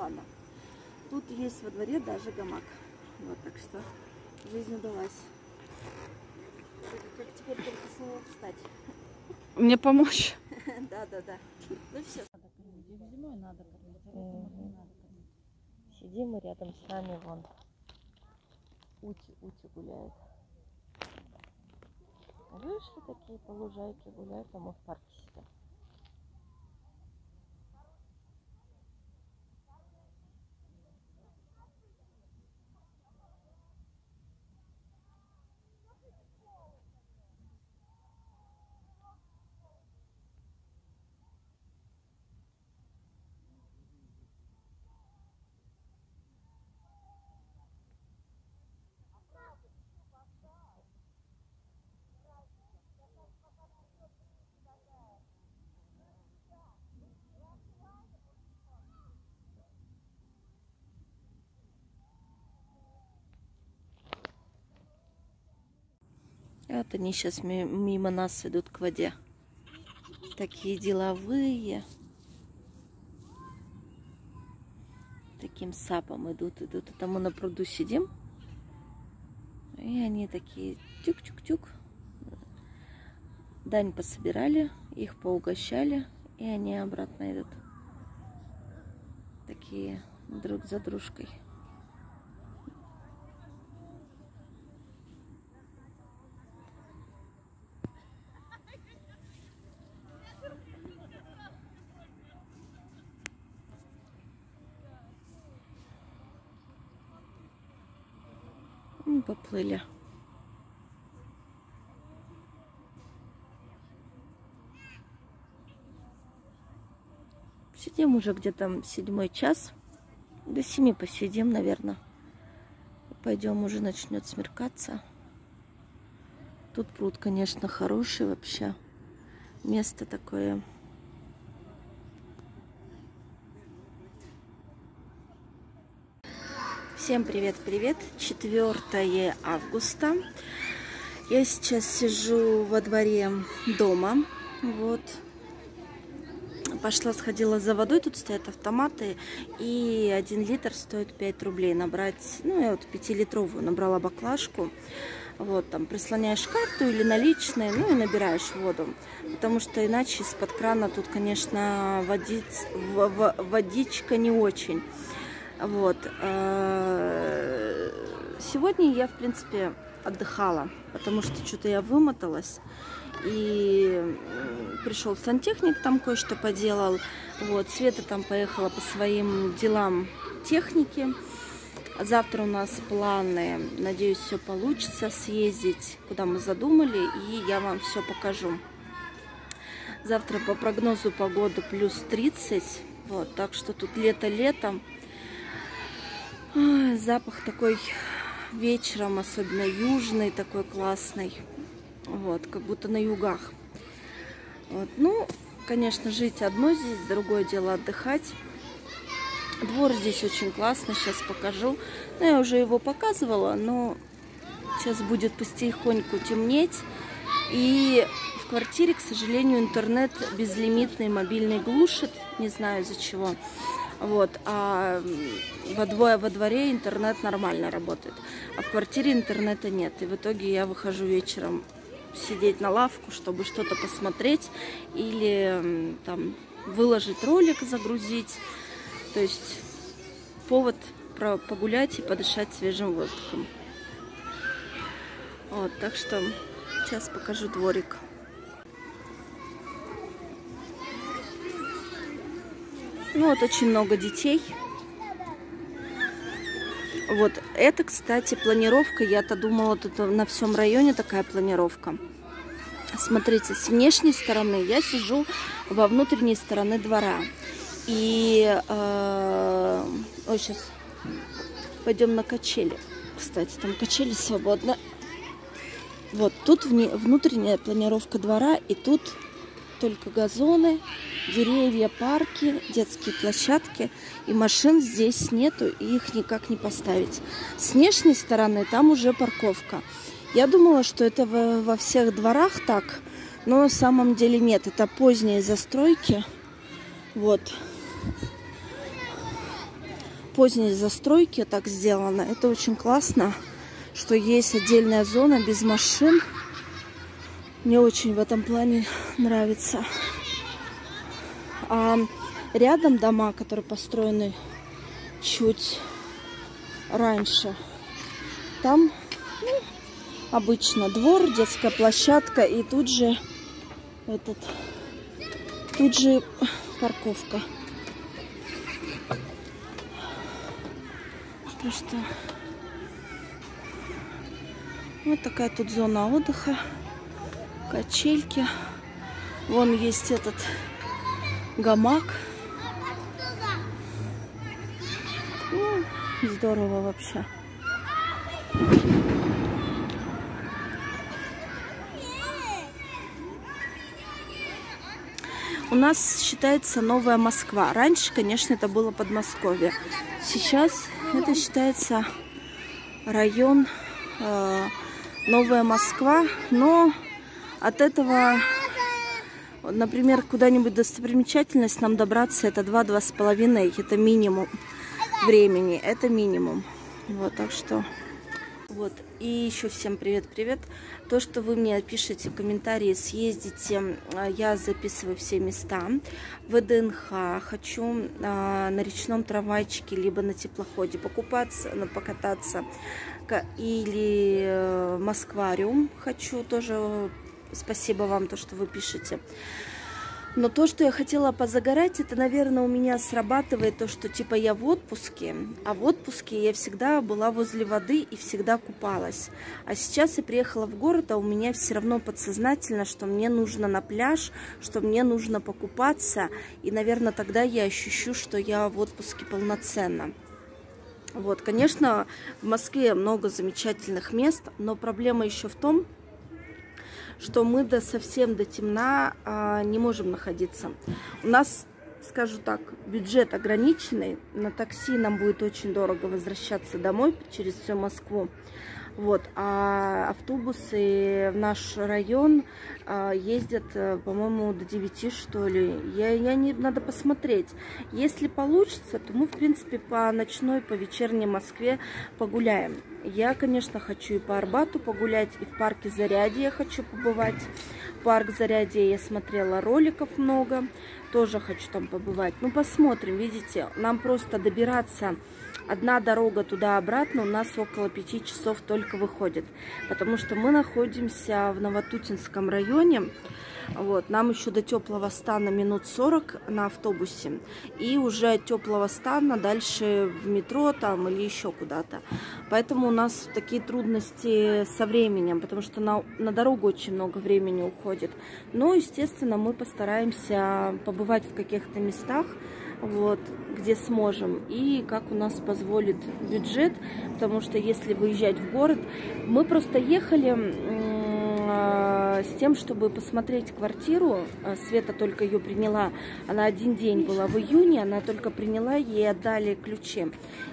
ладно. Тут есть во дворе даже гамак. Вот, так что жизнь удалась. Как, как теперь только снова встать. Мне помочь? Да, да, да. Ну все. Зимой надо. Сидим и рядом с нами вон. Ути, Ути гуляет. Вышли такие по лужайке гуляют, а мы в парке сидим. Вот они сейчас мимо нас идут к воде. Такие деловые. Таким сапом идут, идут. А там мы на пруду сидим. И они такие тюк-тюк-тюк. Дань пособирали, их поугощали, и они обратно идут. Такие друг за дружкой. Ну, поплыли. Сидим уже где-то седьмой час. До семи посидим, наверное. Пойдем, уже начнет смеркаться. Тут пруд, конечно, хороший вообще. Место такое. Всем привет-привет! 4 августа. Я сейчас сижу во дворе дома. Вот. Пошла, сходила за водой. Тут стоят автоматы. И один литр стоит 5 рублей. Набрать, ну, я вот 5-литровую набрала баклажку. Вот, там, прислоняешь карту или наличные, ну и набираешь воду. Потому что иначе из-под крана тут, конечно, водиц, водичка не очень. Вот. Сегодня я, в принципе, отдыхала, потому что что-то я вымоталась. И пришел сантехник, там кое-что поделал. Вот. Света там поехала по своим делам техники. Завтра у нас планы, надеюсь, все получится, съездить, куда мы задумали, и я вам все покажу. Завтра по прогнозу погоды плюс 30, вот, так что тут лето-летом. Запах такой вечером, особенно южный, такой классный. Вот, как будто на югах. Вот. Ну, конечно, жить одно здесь, другое дело отдыхать. Двор здесь очень классный, сейчас покажу. Ну, я уже его показывала, но сейчас будет потихоньку темнеть. И в квартире, к сожалению, интернет безлимитный, мобильный глушит. Не знаю из-за чего. Вот, а во, дво, во дворе интернет нормально работает, а в квартире интернета нет. И в итоге я выхожу вечером сидеть на лавку, чтобы что-то посмотреть или там выложить ролик, загрузить. То есть повод погулять и подышать свежим воздухом. Вот, так что сейчас покажу дворик. Ну вот очень много детей. Вот это, кстати, планировка. Я-то думала, тут на всем районе такая планировка. Смотрите, с внешней стороны я сижу во внутренней стороны двора. И э, ой, сейчас пойдем на качели. Кстати, там качели свободно. Вот тут внутренняя планировка двора, и тут только газоны, деревья, парки, детские площадки. И машин здесь нету, и их никак не поставить. С внешней стороны там уже парковка. Я думала, что это во всех дворах так, но на самом деле нет. Это поздние застройки. Вот. поздней застройки так сделано. Это очень классно, что есть отдельная зона без машин. Мне очень в этом плане нравится. А рядом дома, которые построены чуть раньше, там ну, обычно двор, детская площадка и тут же этот, тут же парковка. Так что вот такая тут зона отдыха, качельки. Вон есть этот гамак. Ну, здорово вообще. У нас считается Новая Москва. Раньше, конечно, это было Подмосковье. Сейчас это считается район э, Новая Москва. Но от этого, например, куда-нибудь достопримечательность нам добраться это 2-2,5. Это минимум времени. Это минимум. Вот, так что... Вот, и еще всем привет-привет. То, что вы мне пишете в комментарии, съездите, а, я записываю все места. ВДНХ, хочу а, на речном трамвайчике, либо на теплоходе покупаться, ну, покататься. Или э, Москвариум хочу тоже, спасибо вам, то, что вы пишете. Но то, что я хотела позагорать, это, наверное, у меня срабатывает то, что типа я в отпуске, а в отпуске я всегда была возле воды и всегда купалась. А сейчас я приехала в город, а у меня все равно подсознательно, что мне нужно на пляж, что мне нужно покупаться, и, наверное, тогда я ощущу, что я в отпуске полноценно. Вот, конечно, в Москве много замечательных мест, но проблема еще в том, что мы до совсем до темна а, не можем находиться. У нас, скажу так, бюджет ограниченный. На такси нам будет очень дорого возвращаться домой через всю Москву. Вот, а автобусы в наш район а, ездят, э, по-моему, до 9, что ли. Я, я не, надо посмотреть. Если получится, то мы, в принципе, по ночной, по вечерней Москве погуляем. Я, конечно, хочу и по Арбату погулять, и в парке Зарядье я хочу побывать. Парк Зарядье я смотрела роликов много, тоже хочу там побывать. Ну, посмотрим, видите, нам просто добираться Одна дорога туда-обратно у нас около пяти часов только выходит, потому что мы находимся в Новотутинском районе. Вот, нам еще до теплого стана минут 40 на автобусе. И уже от теплого стана дальше в метро там или еще куда-то. Поэтому у нас такие трудности со временем, потому что на, на дорогу очень много времени уходит. Но, естественно, мы постараемся побывать в каких-то местах, вот, где сможем и как у нас позволит бюджет, потому что если выезжать в город, мы просто ехали а, с тем, чтобы посмотреть квартиру. А, Света только ее приняла. Она один день была в июне, она только приняла, ей отдали ключи.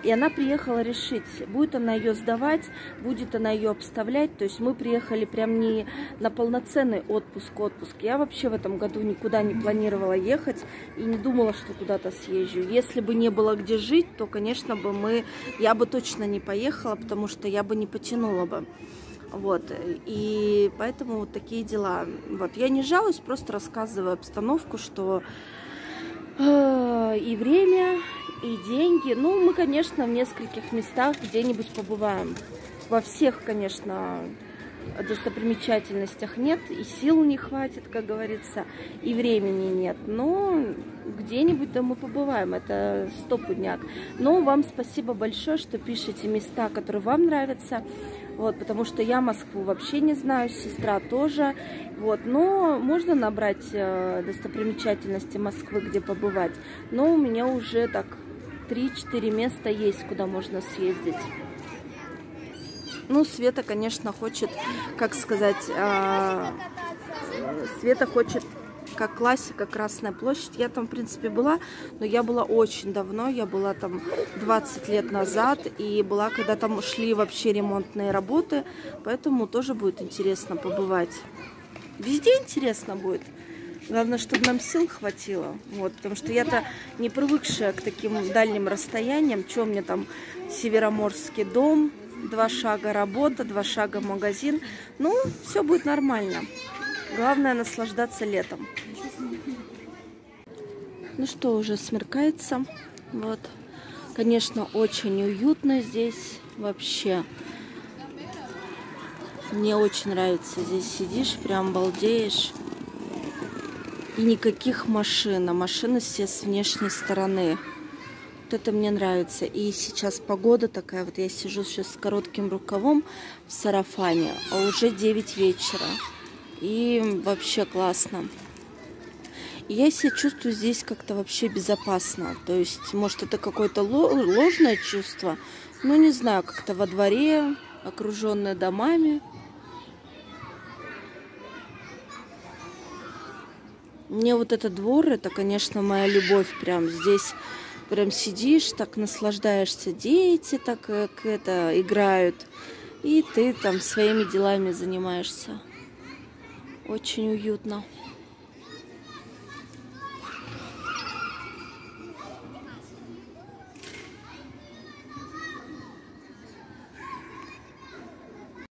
И она приехала решить, будет она ее сдавать, будет она ее обставлять. То есть мы приехали прям не на полноценный отпуск, отпуск. Я вообще в этом году никуда не планировала ехать и не думала, что куда-то съезжу. Если бы не было где жить, то, конечно, бы мы, я бы точно не поехала, потому что я бы не потянула бы. Вот, и поэтому вот такие дела. Вот, я не жалуюсь, просто рассказываю обстановку, что э, и время, и деньги. Ну, мы, конечно, в нескольких местах где-нибудь побываем. Во всех, конечно, достопримечательностях нет, и сил не хватит, как говорится, и времени нет. Но где-нибудь да мы побываем, это стопудняк. Но вам спасибо большое, что пишете места, которые вам нравятся. Вот, потому что я Москву вообще не знаю, сестра тоже. Вот, но можно набрать э, достопримечательности Москвы, где побывать. Но у меня уже так 3-4 места есть, куда можно съездить. Ну, Света, конечно, хочет, как сказать, э, Света хочет как классика Красная площадь. Я там, в принципе, была, но я была очень давно, я была там 20 лет назад, и была, когда там шли вообще ремонтные работы, поэтому тоже будет интересно побывать. Везде интересно будет. Главное, чтобы нам сил хватило. Вот, потому что я-то не привыкшая к таким дальним расстояниям. У меня там Североморский дом, два шага работа, два шага магазин. Ну, все будет нормально. Главное наслаждаться летом. Ну что, уже смеркается. Вот. Конечно, очень уютно здесь вообще. Мне очень нравится. Здесь сидишь, прям балдеешь. И никаких машин, а машины все с внешней стороны. Вот это мне нравится. И сейчас погода такая, вот я сижу сейчас с коротким рукавом в сарафане, а уже 9 вечера. И вообще классно. Я себя чувствую здесь как-то вообще безопасно. То есть, может, это какое-то ложное чувство, но не знаю, как-то во дворе, окруженная домами. Мне вот этот двор, это, конечно, моя любовь. Прям здесь прям сидишь, так наслаждаешься. Дети так как это играют. И ты там своими делами занимаешься. Очень уютно.